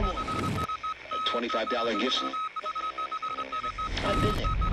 normal. A $25 gift. I've been there.